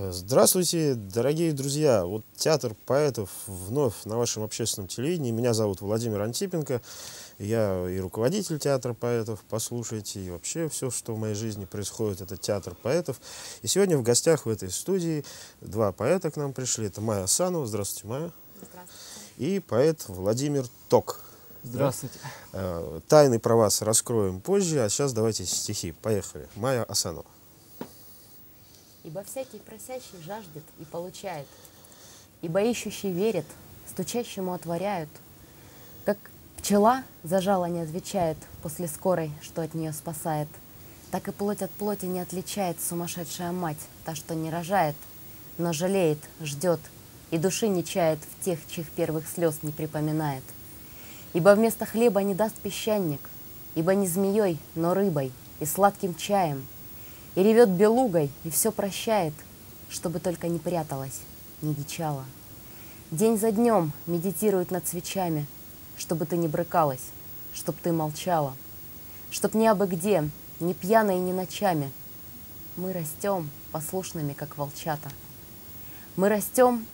Здравствуйте, дорогие друзья! Вот театр поэтов вновь на вашем общественном телевидении. Меня зовут Владимир Антипенко. Я и руководитель театра поэтов. Послушайте, и вообще все, что в моей жизни происходит, это театр поэтов. И сегодня в гостях в этой студии два поэта к нам пришли. Это Майя Асанова. Здравствуйте, Майя. Здравствуйте. И поэт Владимир Ток. Здравствуйте. Э, Тайны про вас раскроем позже, а сейчас давайте стихи. Поехали. Майя Асанова. Ибо всякий просящий жаждет и получает, Ибо ищущий верит, стучащему отворяют. Как пчела зажала не отвечает После скорой, что от нее спасает, Так и плоть от плоти не отличает Сумасшедшая мать, та, что не рожает, Но жалеет, ждет, и души не чает В тех, чьих первых слез не припоминает. Ибо вместо хлеба не даст песчаник, Ибо не змеей, но рыбой и сладким чаем — и ревет белугой, и все прощает, чтобы только не пряталась, не дичала. День за днем медитирует над свечами, чтобы ты не брыкалась, чтоб ты молчала, чтоб ни абы где, ни пьяной, ни ночами. Мы растем послушными, как волчата. Мы растем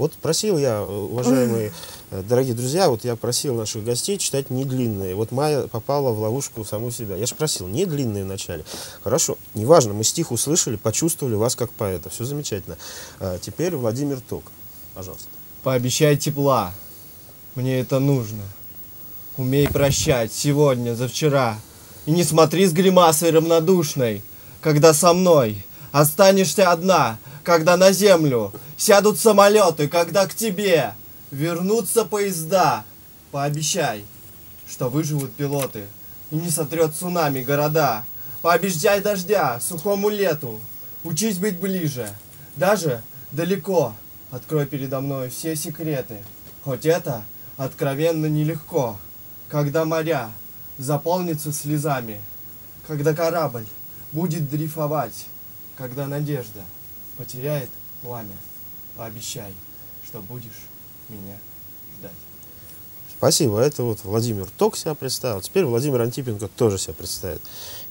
Вот просил я, уважаемые э, дорогие друзья, вот я просил наших гостей читать не длинные. Вот Майя попала в ловушку саму себя. Я же просил, не длинные вначале. Хорошо, неважно, мы стих услышали, почувствовали вас как поэта. Все замечательно. А теперь Владимир Ток. Пожалуйста. Пообещай тепла. Мне это нужно. Умей прощать сегодня, за вчера. И не смотри с гримасой равнодушной, когда со мной останешься одна, когда на землю сядут самолеты, когда к тебе вернутся поезда. Пообещай, что выживут пилоты и не сотрет цунами города. Пообещай дождя, сухому лету, учись быть ближе, даже далеко. Открой передо мной все секреты, хоть это откровенно нелегко. Когда моря заполнятся слезами, когда корабль будет дрейфовать, когда надежда потеряет пламя, пообещай, что будешь меня ждать. Спасибо. Это вот Владимир Ток себя представил. Теперь Владимир Антипенко тоже себя представит.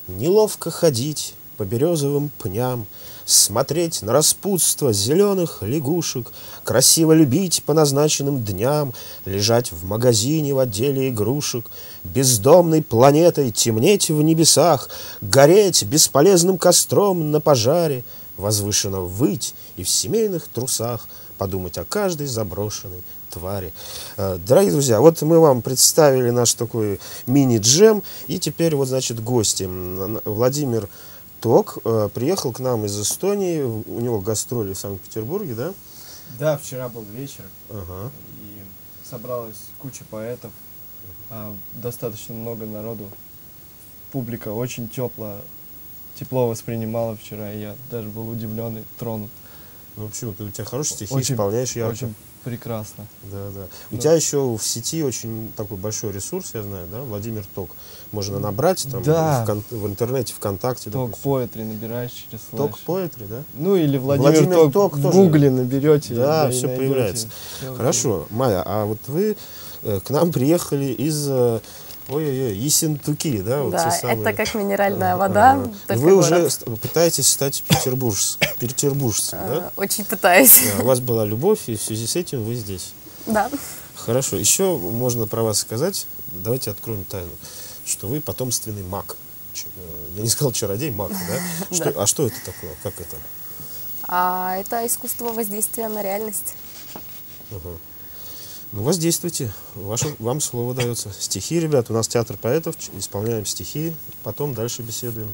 Неловко ходить по березовым пням, Смотреть на распутство зеленых лягушек, Красиво любить по назначенным дням, Лежать в магазине в отделе игрушек, Бездомной планетой темнеть в небесах, Гореть бесполезным костром на пожаре, Возвышенно выть и в семейных трусах Подумать о каждой заброшенной твари. Э, дорогие друзья, вот мы вам представили наш такой мини-джем, и теперь вот, значит, гости. Владимир Ток э, приехал к нам из Эстонии, у него гастроли в Санкт-Петербурге, да? Да, вчера был вечер, Ага. и собралась куча поэтов, а, достаточно много народу. Публика очень тепло, тепло воспринимала вчера, и я даже был удивлен и тронут. Ну почему? Ты у тебя хорошие стихи Очень- исполняешь ярко. Очень прекрасно. Да, да. У Да. тебя еще в сети очень такой большой ресурс, я знаю, да, Владимир Ток. Можно набрать там Да. в, кон- в интернете, ВКонтакте, Ток допустим. поэтри набираешь через Ток слэш. поэтри, да? Ну или Владимир, Владимир Ток, Ток в тоже. гугле наберете. Да, и всё найдете. появляется. Всё Хорошо, Майя, а вот вы э, к нам приехали из э, ой-ой-ой, Ессентуки, да? Вот Да, самые. это как минеральная вода, Ага. И только вы уже город. пытаетесь стать петербурж, петербуржцем, да? Э, Очень пытаюсь. Да, У вас была любовь, и в связи с этим вы здесь. Да. Хорошо. Еще можно про вас сказать. Давайте откроем тайну, что вы потомственный маг. Э, Я не сказал чародей, маг, да? Что- А что это такое? Как это? А это искусство воздействия на реальность. Ага. Ну, воздействуйте. Ваше, вам слово дается. Стихи, ребят. У нас театр поэтов. Исполняем стихи. Потом дальше беседуем.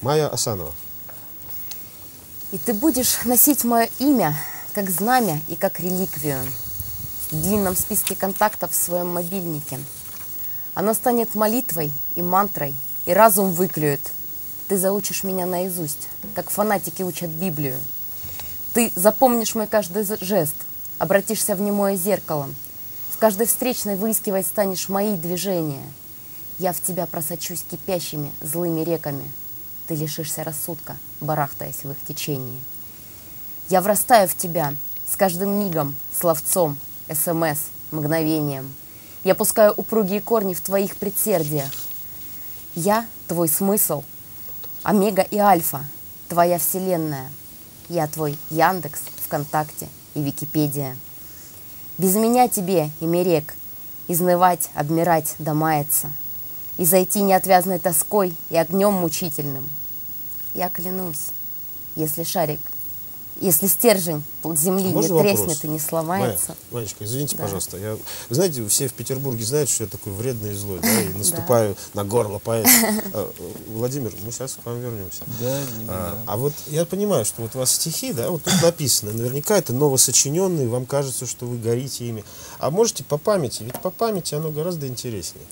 Майя Асанова. И ты будешь носить мое имя как знамя и как реликвию в длинном списке контактов в своем мобильнике. Оно станет молитвой и мантрой, и разум выклюет. Ты заучишь меня наизусть, как фанатики учат Библию. Ты запомнишь мой каждый жест, обратишься в немое зеркало. В каждой встречной выискивать станешь мои движения. Я в тебя просочусь кипящими, злыми реками. Ты лишишься рассудка, барахтаясь в их течении. Я врастаю в тебя с каждым мигом, словцом, СМС, мгновением. Я пускаю упругие корни в твоих предсердиях. Я твой смысл, Омега и Альфа, твоя вселенная. Я твой Яндекс, ВКонтакте и Википедия. Без меня тебе, Имерек, изнывать, обмирать, домаяться, И зайти неотвязной тоской и огнем мучительным. Я клянусь, если шарик если стержень земли а не треснет вопрос? и не сломается. Майя, Манечка, извините, да. пожалуйста. Я, вы знаете, все в Петербурге знают, что я такой вредный и злой, да, и наступаю на горло поэта. А, Владимир, мы сейчас к вам вернемся. Да, а, а вот я понимаю, что вот у вас стихи, да, вот тут написано, наверняка это новосочиненные, вам кажется, что вы горите ими. А можете по памяти, ведь по памяти оно гораздо интереснее.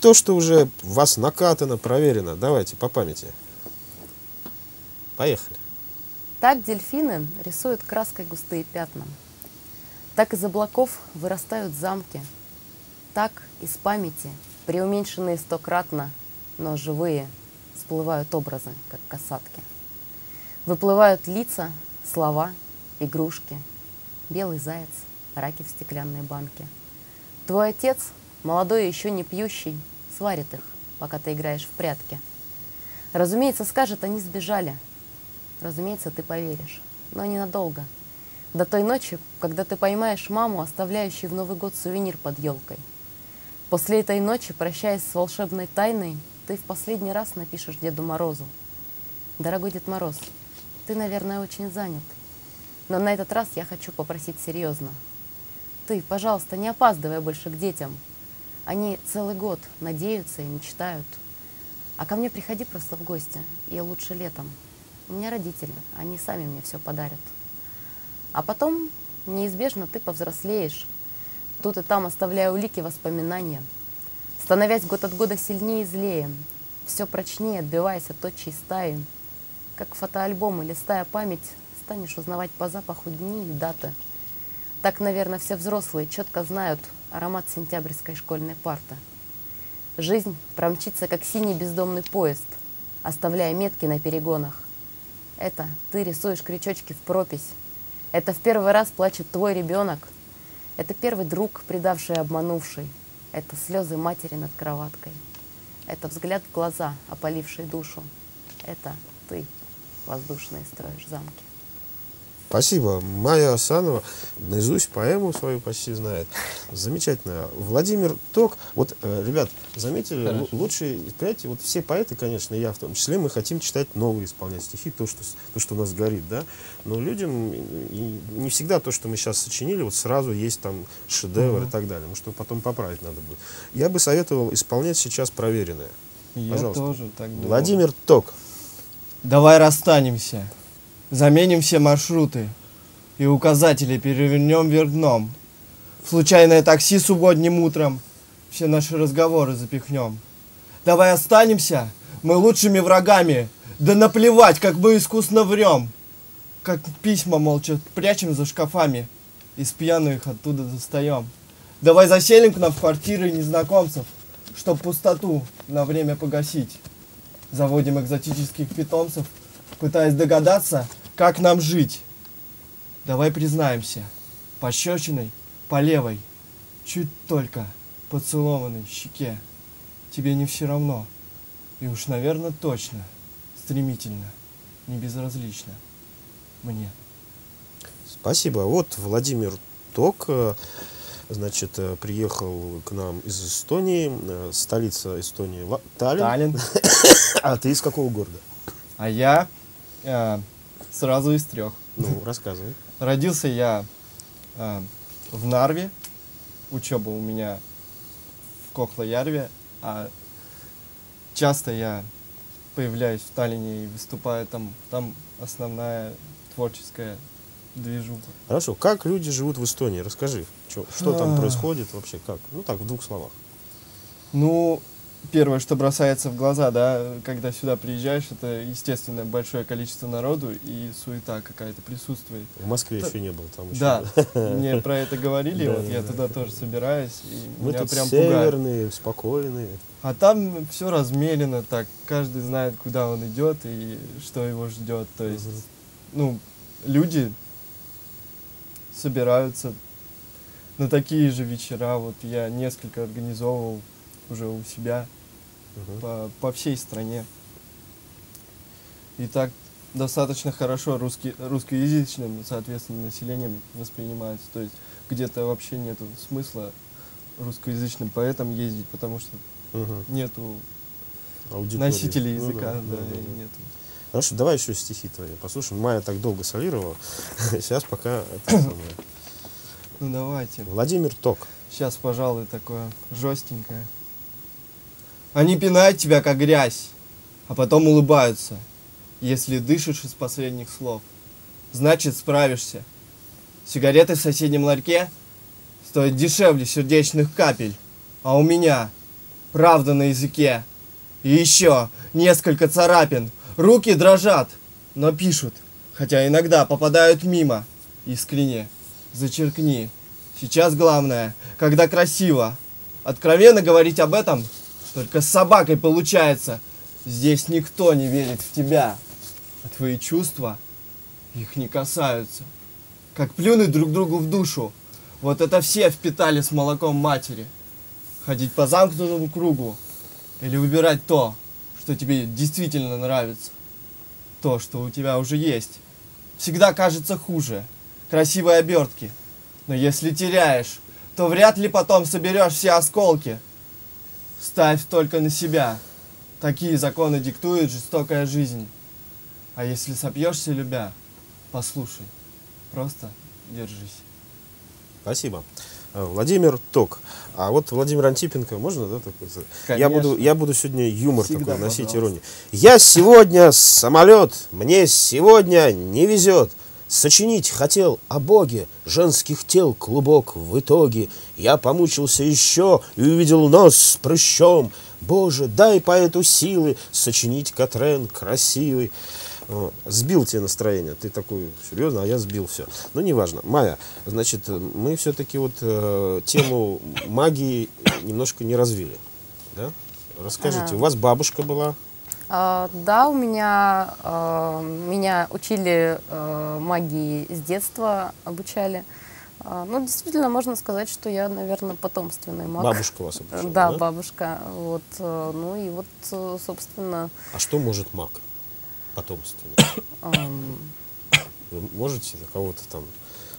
То, что уже вас накатано, проверено, давайте по памяти. Поехали. Так дельфины рисуют краской густые пятна. Так из облаков вырастают замки. Так из памяти, преуменьшенные стократно, но живые, всплывают образы, как касатки. Выплывают лица, слова, игрушки. Белый заяц, раки в стеклянной банке. Твой отец, молодой еще не пьющий, сварит их, пока ты играешь в прятки. Разумеется, скажет, они сбежали – разумеется, ты поверишь. Но ненадолго. До той ночи, когда ты поймаешь маму, оставляющую в Новый год сувенир под елкой. После этой ночи, прощаясь с волшебной тайной, ты в последний раз напишешь Деду Морозу. Дорогой Дед Мороз, ты, наверное, очень занят. Но на этот раз я хочу попросить серьезно. Ты, пожалуйста, не опаздывай больше к детям. Они целый год надеются и мечтают. А ко мне приходи просто в гости, и лучше летом. У меня родители, они сами мне все подарят. А потом неизбежно ты повзрослеешь, тут и там оставляя улики воспоминания, становясь год от года сильнее и злее, все прочнее отбиваясь от отчей стаи. Как фотоальбомы, листая память, станешь узнавать по запаху дни и даты. Так, наверное, все взрослые четко знают аромат сентябрьской школьной парты. Жизнь промчится, как синий бездомный поезд, оставляя метки на перегонах. Это ты рисуешь крючочки в пропись. Это в первый раз плачет твой ребенок. Это первый друг, предавший и обманувший. Это слезы матери над кроваткой. Это взгляд в глаза, опаливший душу. Это ты воздушные строишь замки. Спасибо. Майя Асанова наизусть поэму свою почти знает. Замечательно. Владимир Ток. Вот, э, ребят, заметили, Хорошо. лучше, понимаете, вот все поэты, конечно, я в том числе, мы хотим читать новые, исполнять стихи, то, что, то, что у нас горит, да. Но людям не всегда то, что мы сейчас сочинили, вот сразу есть там шедевр угу. и так далее. Ну, что потом поправить надо будет. Я бы советовал исполнять сейчас проверенное. Я Пожалуйста. тоже так думаю. Владимир Ток. Давай расстанемся. Заменим все маршруты и указатели перевернем вверх дном. В случайное такси субботним утром все наши разговоры запихнем. Давай останемся, мы лучшими врагами, да наплевать, как мы искусно врем. Как письма молча прячем за шкафами, и с их оттуда достаем. Давай заселим к нам в квартиры незнакомцев, чтоб пустоту на время погасить. Заводим экзотических питомцев, пытаясь догадаться, как нам жить? Давай признаемся. Пощечиной по левой, чуть только поцелованной щеке. Тебе не все равно. И уж, наверное, точно, стремительно, не безразлично мне. Спасибо. Вот Владимир Ток, э, значит, э, приехал к нам из Эстонии, э, столица Эстонии Таллин. Таллин. А ты из какого города? А я Сразу из трех. Ну, рассказывай. Родился я э, в Нарве. Учеба у меня в Кохла-Ярве. А часто я появляюсь в Таллине и выступаю там. Там основная творческая движуха. Хорошо. Как люди живут в Эстонии? Расскажи. Что, что там происходит вообще? Как? Ну так, в двух словах. Ну, первое, что бросается в глаза, да, когда сюда приезжаешь, это, естественно, большое количество народу и суета какая-то присутствует. В Москве Т... еще не был, там еще. Да, мне про это говорили, вот я туда тоже собираюсь, и Мы тут северные, спокойные. А там все размерено так, каждый знает, куда он идет и что его ждет, то есть, ну, люди собираются на такие же вечера, вот я несколько организовывал уже у себя угу. по, по всей стране. и так достаточно хорошо русский, русскоязычным, соответственно, населением воспринимается. То есть где-то вообще нету смысла русскоязычным поэтам ездить, потому что Мгм. нету Аудитория. носителей Ну языка, да, да, да, да, и да. нету. Хорошо, давай еще стихи твои послушаем. Майя так долго солировала. Сейчас пока. Ну давайте. Владимир Ток. Сейчас, пожалуй, такое жестенькое. Они пинают тебя, как грязь, а потом улыбаются. Если дышишь из последних слов, значит справишься. Сигареты в соседнем ларьке стоят дешевле сердечных капель, а у меня правда на языке. И еще несколько царапин, руки дрожат, но пишут, хотя иногда попадают мимо. Искренне, зачеркни. Сейчас главное, когда красиво. Откровенно говорить об этом только с собакой получается. Здесь никто не верит в тебя. А твои чувства их не касаются. Как плюнуть друг другу в душу. Вот это все впитали с молоком матери. Ходить по замкнутому кругу. Или выбирать то, что тебе действительно нравится. То, что у тебя уже есть. Всегда кажется хуже. Красивые обертки. Но если теряешь, то вряд ли потом соберешь все осколки. Ставь только на себя. Такие законы диктует жестокая жизнь. А если сопьешься, любя, послушай. Просто держись. Спасибо. Э, Владимир Ток. А вот Владимир Антипенко, можно, да, такой? Я Конечно. буду, я буду сегодня юмор Всегда, такой носить, пожалуйста. иронию. Я сегодня самолет, мне сегодня не везет. Сочинить хотел о Боге, женских тел клубок. В итоге я помучился еще и увидел нос с прыщом. Боже, дай поэту силы сочинить Катрен красивый. Вот. Сбил тебе настроение. Ты такой, серьезно, а я сбил все. Ну, неважно. Майя, значит, мы все-таки вот э, тему магии немножко не развили. Да? Расскажите, Ага. у вас бабушка была? А, да, у меня а, меня учили а, магии с детства, обучали. Ну, действительно, можно сказать, что я, наверное, потомственный маг. Бабушка вас обучала, Да, да? бабушка. Вот, э, ну и вот, э, собственно, А что может маг потомственный? Вы можете кого-то там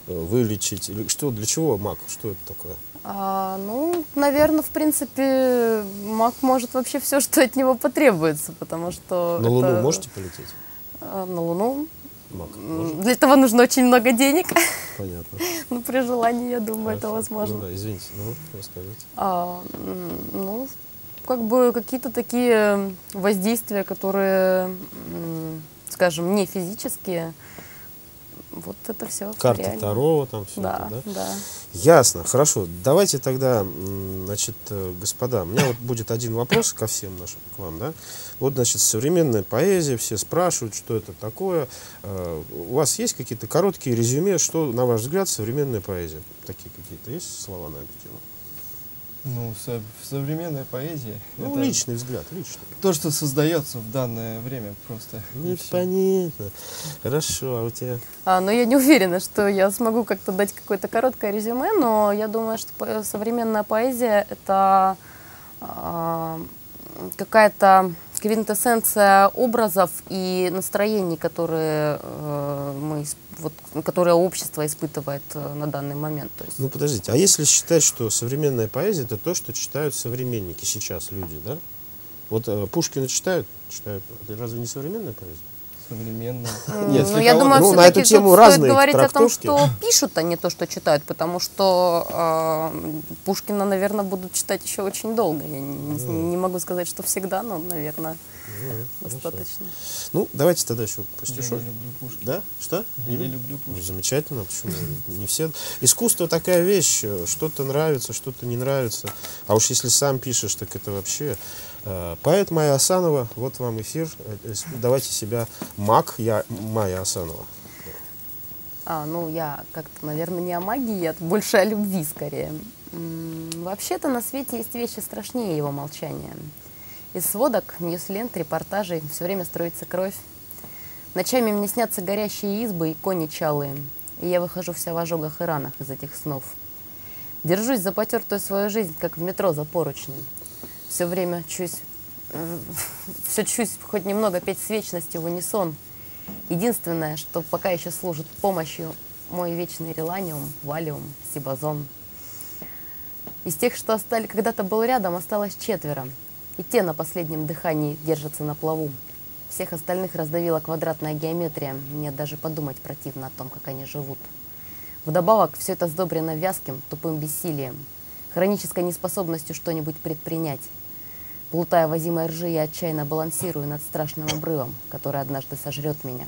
э, вылечить? Или что, для чего маг? Что это такое? А, ну, наверное, в принципе, маг может вообще все, что от него потребуется, потому что На Луну это, можете полететь? э, на Луну. Маг может? Для этого нужно очень много денег. Понятно. Ну, при желании, я думаю, это Хорошо. возможно. Ну да, извините, ну, расскажите. А, ну, как бы какие-то такие воздействия, которые, скажем, не физические, вот это все Карта Таро, там все Да, это, да? да. Ясно, хорошо. Давайте тогда, значит, э, господа, у меня вот будет один вопрос ко всем нашим, к вам, да? Вот, значит, современная поэзия, все спрашивают, что это такое. Э, У вас есть какие-то короткие резюме, что, на ваш взгляд, современная поэзия? Такие какие-то есть слова на эту тему? Ну, со- современная поэзия Ну, это личный взгляд, личный. то, что создается в данное время просто. Непонятно. Хорошо, а у тебя? А, но я не уверена, что я смогу как-то дать какое-то короткое резюме, но я думаю, что по- современная поэзия это а, какая-то квинтэссенция образов и настроений, которые э, мы, вот, которые общество испытывает э, на данный момент. То есть, Ну, подождите, а если считать, что современная поэзия это то, что читают современники сейчас люди, да? Вот э, Пушкина читают? Читают. Это разве не современная поэзия? Современная. М, Если ну, я думаю, ну, на все-таки эту тему разные стоит говорить о том, что пишут, а не то, что читают, потому что э, Пушкина, наверное, будут читать еще очень долго. Я не, не могу сказать, что всегда, но, наверное, Ну, хорошо. достаточно. Ну, давайте тогда еще по Я не люблю Пушкина. Да? Что? Я не люблю Ну, Пушкина. замечательно, почему? Не все. Искусство такая вещь, э, что-то нравится, что-то не нравится. А уж если сам пишешь, так это вообще... э, Поэт Майя Асанова, вот вам эфир. Э, э, Давайте себя маг, я Майя Асанова. А, ну, я как-то, наверное, не о магии, я больше о любви скорее. Вообще-то на свете есть вещи страшнее его молчания. Из сводок, ньюслент, репортажей все время строится кровь. Ночами мне снятся горящие избы и кони чалые, и я выхожу вся в ожогах и ранах из этих снов. Держусь за потертую свою жизнь, как в метро за поручнем. Все время чусь, все чуть хоть немного петь с вечностью в унисон. Единственное, что пока еще служит помощью, мой вечный реланиум, валиум, сибазон. Из тех, что остались, когда-то был рядом, осталось четверо. И те на последнем дыхании держатся на плаву. Всех остальных раздавила квадратная геометрия. Мне даже подумать противно о том, как они живут. Вдобавок, все это сдобрено вязким, тупым бессилием, хронической неспособностью что-нибудь предпринять. Плутая возимой ржи, я отчаянно балансирую над страшным обрывом, который однажды сожрет меня.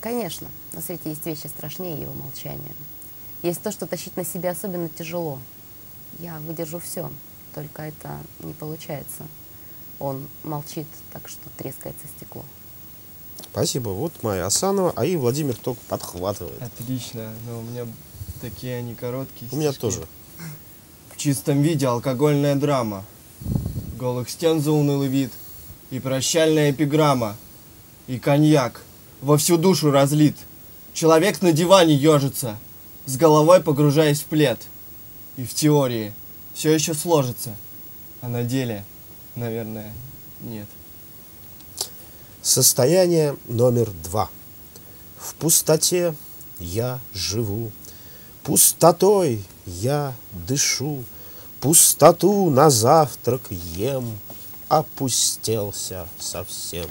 Конечно, на свете есть вещи страшнее его молчания. Есть то, что тащить на себе особенно тяжело. Я выдержу все, только это не получается. Он молчит, так что трескается стекло. Спасибо. Вот Майя Асанова, а и Владимир Ток подхватывает. Отлично, но у меня такие они короткие. У меня стишки. тоже. В чистом виде алкогольная драма. Голых стен заунылый вид. И прощальная эпиграмма. И коньяк. Во всю душу разлит. Человек на диване ежится, с головой погружаясь в плед. И в теории все еще сложится. А на деле, наверное, нет. Состояние номер два. В пустоте я живу, пустотой я дышу, пустоту на завтрак ем, опустелся совсем.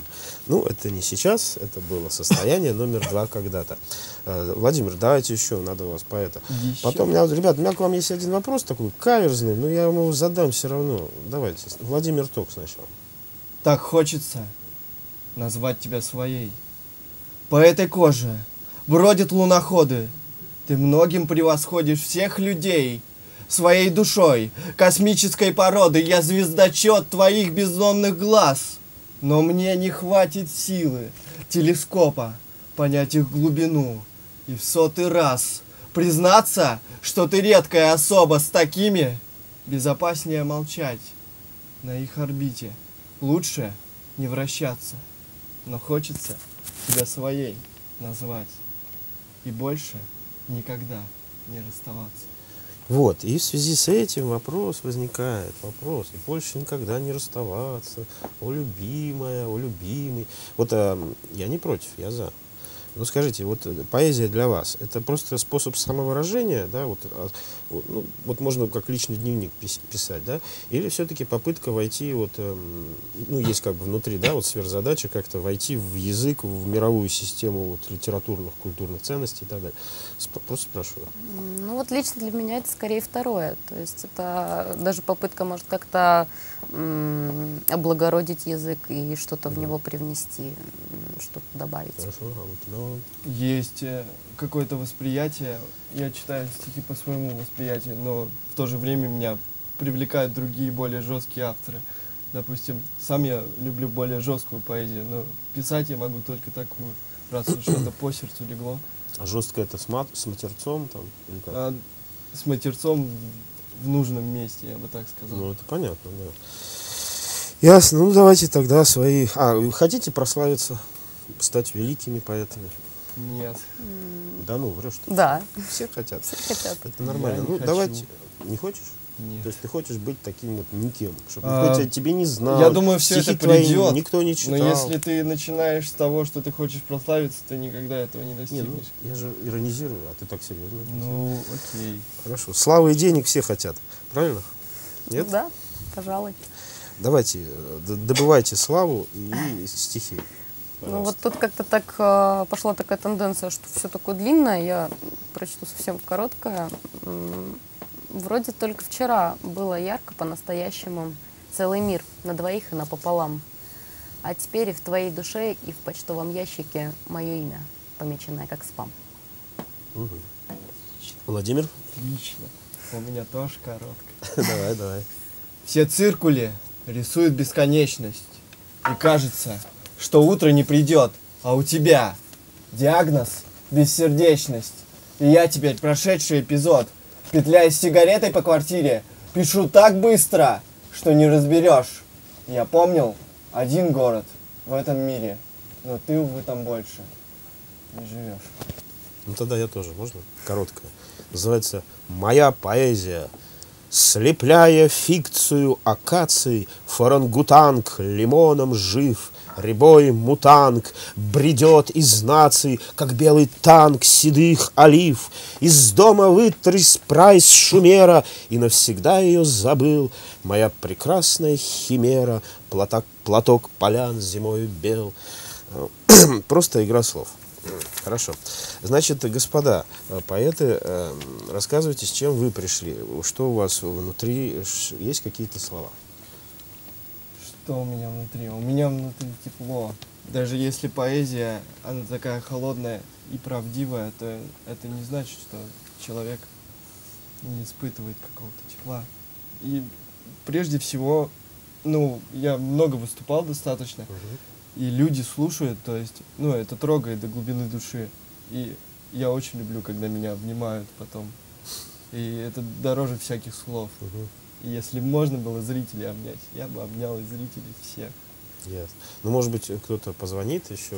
Ну, это не сейчас, это было состояние номер два когда-то. Э, Владимир, давайте еще, надо у вас поэта. Еще? Потом, вот, ребят, у меня к вам есть один вопрос такой, каверзный, но я ему задам все равно. Давайте, Владимир Ток сначала. Так хочется назвать тебя своей. По этой коже бродят луноходы. Ты многим превосходишь всех людей. Своей душой, космической породы, я звездочет твоих бездонных глаз. Но мне не хватит силы телескопа понять их глубину. И в сотый раз признаться, что ты редкая особа с такими, безопаснее молчать на их орбите. Лучше не вращаться, но хочется тебя своей назвать. И больше никогда не расставаться. Вот, и в связи с этим вопрос возникает, вопрос, больше никогда не расставаться, о любимая, о любимый. Вот а, я не против, я за. Ну скажите, вот э, поэзия для вас, это просто способ самовыражения, да, вот, а, вот, ну, вот можно как личный дневник пис- писать, да, или все-таки попытка войти, вот, эм, ну есть как бы внутри, да, вот сверхзадача как-то войти в язык, в мировую систему вот литературных, культурных ценностей и так далее. Сп- просто спрашиваю. Ну вот лично для меня это скорее второе. То есть это даже попытка, может, как-то облагородить язык и что-то в него привнести, что-то добавить. Хорошо, а у тебя он? Есть э, какое-то восприятие, я читаю стихи по своему восприятию, но в то же время меня привлекают другие более жесткие авторы. Допустим, сам я люблю более жесткую поэзию, но писать я могу только такую, раз уж это по сердцу легло. А жестко это с, мат, с матерцом там? Или как? А с матерцом в нужном месте, я бы так сказал. Ну, это понятно, да. Ясно. Ну, давайте тогда свои... А, вы хотите прославиться, стать великими поэтами? Нет. Да ну, врешь ты. Да, Все хотят. хотят. Это нормально. Я не ну, хочу. давайте... Не хочешь? Нет. То есть ты хочешь быть таким вот никем, чтобы А, никто тебя, тебе не знал. я думаю, стихи это твои придет, никто не читал. Но если ты начинаешь с того, что ты хочешь прославиться, ты никогда этого не Не, ну, достигнешь. я же иронизирую, а ты так серьезно. Ну, окей. Хорошо. Славы и денег все хотят. Правильно? Нет? Да, пожалуй. Давайте, э, добывайте славу и стихи. Ну вот тут как-то так э, пошла такая тенденция, что все такое длинное. Я прочту совсем короткое. Вроде только вчера было ярко по-настоящему целый мир на двоих и напополам. А теперь и в твоей душе, и в почтовом ящике мое имя, помеченное как спам. Мгм. Владимир? Отлично. У меня тоже короткая. Давай, давай. Все циркули рисуют бесконечность. И кажется, что утро не придет, а у тебя диагноз – бессердечность. И я теперь прошедший эпизод, петляя сигаретой по квартире, пишу так быстро, что не разберешь. Я помнил один город в этом мире, но ты, увы, там больше не живешь. Ну тогда я тоже, можно? Короткая. Называется «Моя поэзия». Слепляя фикцию акации, Фарангутанг лимоном жив, Рябой мутанг бредет из наций, Как белый танк седых олив. Из дома вытряс прайс шумера, И навсегда ее забыл Моя прекрасная химера, Платок, платок полян зимою бел. Просто игра слов. Хорошо. Значит, господа э, поэты, э, рассказывайте, с чем вы пришли. Что у вас внутри? Есть какие-то слова? Что у меня внутри? У меня внутри тепло. Даже если поэзия, она такая холодная и правдивая, то это не значит, что человек не испытывает какого-то тепла. И прежде всего, ну, я много выступал достаточно, и люди слушают, то есть, ну, это трогает до глубины души. И я очень люблю, когда меня обнимают потом. И это дороже всяких слов. Угу. Если можно было зрителей обнять, я бы обнял и зрителей всех. Yes. Ну, может быть, кто-то позвонит еще,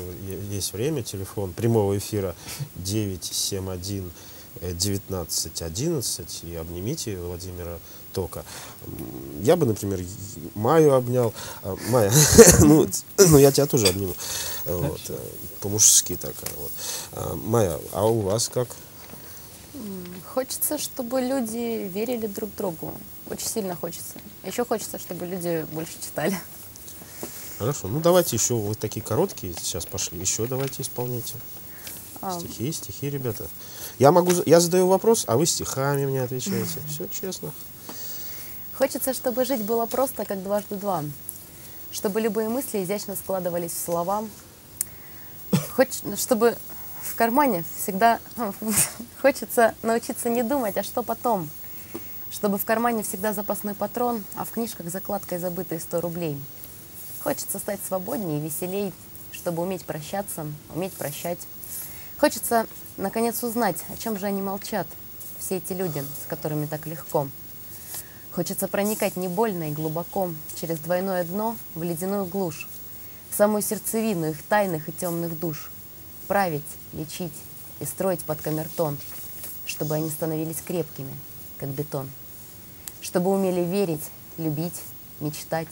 есть время, телефон прямого эфира 971 1911 и обнимите Владимира Тока. Я бы, например, Маю обнял. А, Майя, ну, ну, я тебя тоже обниму. Вот, э, по-мужски так. Вот. А, Майя, а у вас как? Хочется, чтобы люди верили друг другу. Очень сильно хочется. Еще хочется, чтобы люди больше читали. Хорошо. Ну давайте еще вот такие короткие сейчас пошли. Еще давайте исполняйте. А... Стихи, стихи, ребята. Я могу, я задаю вопрос, а вы стихами мне отвечаете. Все честно. Хочется, чтобы жить было просто, как дважды два. Чтобы любые мысли изящно складывались в слова. Хоть, чтобы в кармане всегда хочется научиться не думать, а что потом. Чтобы в кармане всегда запасной патрон, а в книжках закладкой забытые 100 рублей. Хочется стать свободнее и веселей, чтобы уметь прощаться, уметь прощать. Хочется, наконец, узнать, о чем же они молчат, все эти люди, с которыми так легко. Хочется проникать не больно и глубоко, через двойное дно в ледяную глушь, в самую сердцевину их тайных и темных душ, править, лечить и строить под камертон, чтобы они становились крепкими, как бетон, чтобы умели верить, любить, мечтать.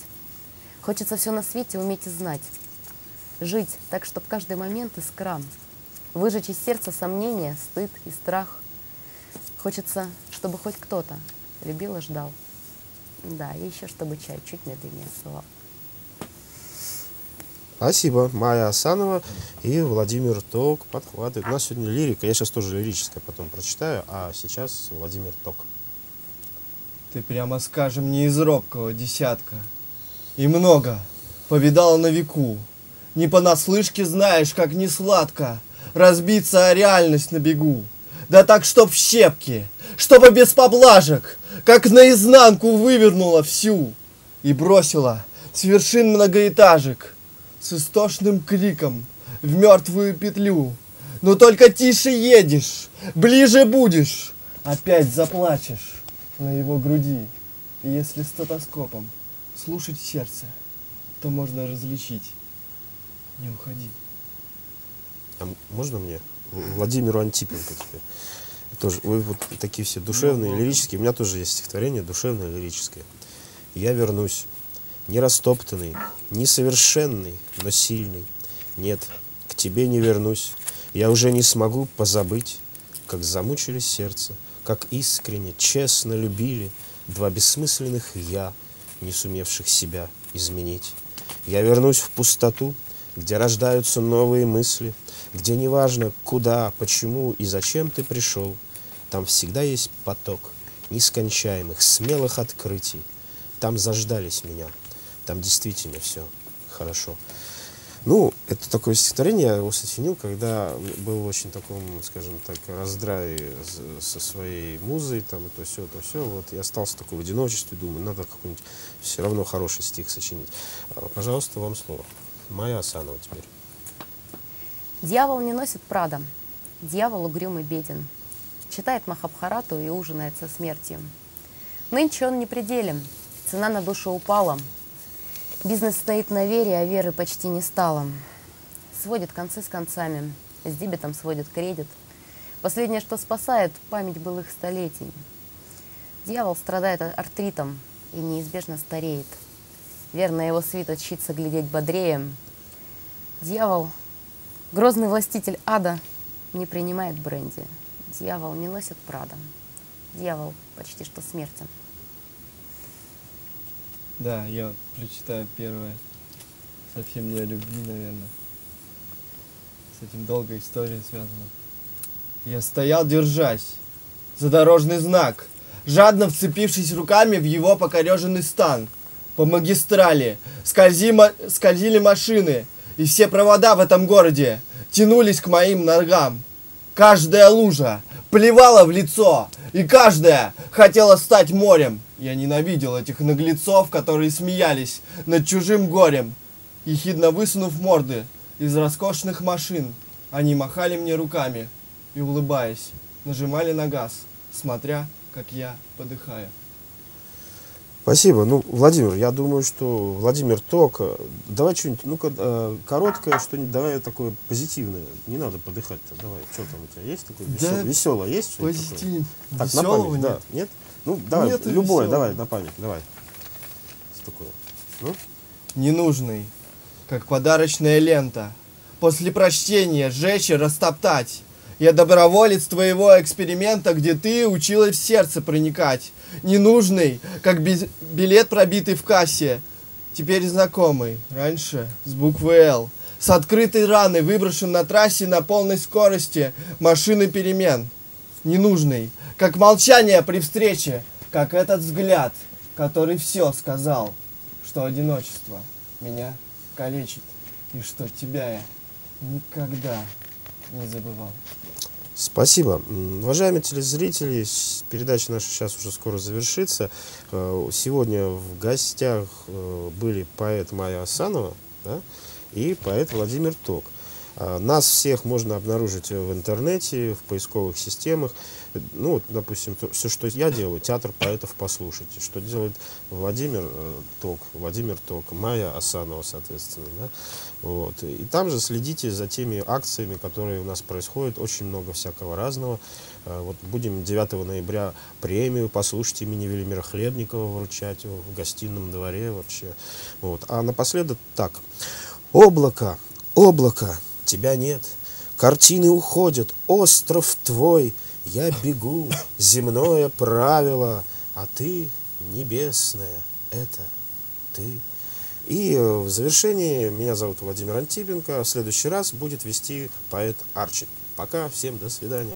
Хочется все на свете уметь и знать, жить так, чтобы каждый момент искра, выжечь из сердца сомнения, стыд и страх. Хочется, чтобы хоть кто-то любил и ждал. Да, и еще чтобы чай чуть медленнее остывал. Спасибо. Майя Асанова и Владимир Ток подхватывают. У нас сегодня лирика. Я сейчас тоже лирическое потом прочитаю, а сейчас Владимир Ток. Ты прямо скажем не из робкого десятка. И много повидал на веку. Не понаслышке знаешь, как не сладко разбиться о реальность на бегу. Да так, чтоб в щепки, чтобы без поблажек, как наизнанку вывернула всю и бросила с вершин многоэтажек с истошным криком в мертвую петлю. Но только тише едешь, ближе будешь, опять заплачешь на его груди. И если стетоскопом слушать сердце, то можно различить. Не уходи. А можно мне? Владимиру Антипенко теперь. Тоже, вы вот такие все душевные, ну, лирические. У меня тоже есть стихотворение душевное, лирическое. Я вернусь, не растоптанный, не совершенный, но сильный. Нет, к тебе не вернусь. Я уже не смогу позабыть, как замучили сердце, как искренне, честно любили два бессмысленных «я», не сумевших себя изменить. Я вернусь в пустоту, где рождаются новые мысли, где неважно куда, почему и зачем ты пришел, там всегда есть поток нескончаемых, смелых открытий. Там заждались меня, там действительно все хорошо. Ну, это такое стихотворение я его сочинил, когда был очень таком, скажем так, раздрае со своей музой, там, и то все, то все. Вот я остался такой в одиночестве, думаю, надо какой-нибудь все равно хороший стих сочинить. А, пожалуйста, вам слово. Майя Асанова теперь. Дьявол не носит прада, дьявол угрюмый беден, читает Махабхарату и ужинает со смертью. Нынче он не пределен, цена на душу упала, бизнес стоит на вере, а веры почти не стало. Сводит концы с концами, с дебетом сводит кредит. Последнее, что спасает, память былых столетий. Дьявол страдает артритом и неизбежно стареет. Верно его свит учиться глядеть бодрее. Дьявол, грозный властитель ада, не принимает бренди. Дьявол не носит прада. Дьявол почти что смертен. Да, я прочитаю первое. Совсем не о любви, наверное. С этим долгая история связана. Я стоял, держась за дорожный знак, жадно вцепившись руками в его покореженный стан. По магистрали скользи, скользили машины, и все провода в этом городе тянулись к моим ногам. Каждая лужа плевала в лицо, и каждая хотела стать морем. Я ненавидел этих наглецов, которые смеялись над чужим горем. Ехидно высунув морды из роскошных машин, они махали мне руками и, улыбаясь, нажимали на газ, смотря, как я подыхаю. Спасибо. Ну, Владимир, я думаю, что Владимир Ток, давай что-нибудь, ну-ка, э, короткое что-нибудь, давай такое позитивное. Не надо подыхать-то, давай. Что там у тебя есть такое? Весел, Да, веселое есть что-нибудь Позитив. такое? Так, Веселого на память, да. нет. Нет? Ну, давай, Нету любое, весёлого. давай, на память, давай. Что такое? Ну? Ненужный, как подарочная лента. После прочтения сжечь и растоптать. Я доброволец твоего эксперимента, где ты училась в сердце проникать. Ненужный, как билет, пробитый в кассе. Теперь знакомый, раньше с буквы «Л». С открытой раной выброшен на трассе на полной скорости машины перемен. Ненужный, как молчание при встрече, как этот взгляд, который все сказал, что одиночество меня калечит, и что тебя я никогда не забывал. Спасибо. Уважаемые телезрители, передача наша сейчас уже скоро завершится. Э, Сегодня в гостях э, были поэт Майя Асанова да, и поэт Владимир Ток. А, Нас всех можно обнаружить в интернете, в поисковых системах. Э, Ну, вот, допустим, то, все, что я делаю, театр поэтов послушайте. Что делает Владимир э, Ток, Владимир Ток, Майя Асанова, соответственно. Да? Вот. И там же следите за теми акциями, которые у нас происходят. Очень много всякого разного. Э, Вот будем 9 ноября премию «Послушайте» имени Велимира Хлебникова вручать в гостином дворе вообще. Вот. А напоследок так. Облако, облако, тебя нет. Картины уходят, остров твой. Я бегу, земное правило, а ты небесное, это ты. И э, в завершении меня зовут Владимир Антипенко. В следующий раз будет вести поэт Арчи. Пока, всем до свидания.